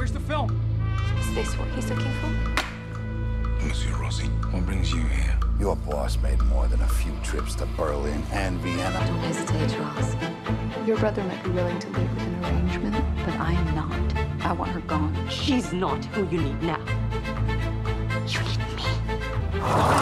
Where's the film? Is this what he's looking for? Monsieur Rossi, what brings you here? Your boss made more than a few trips to Berlin and Vienna. Don't hesitate Ross. Your brother might be willing to live with an arrangement, but I am not. I want her gone. She's not who you need now. You need me.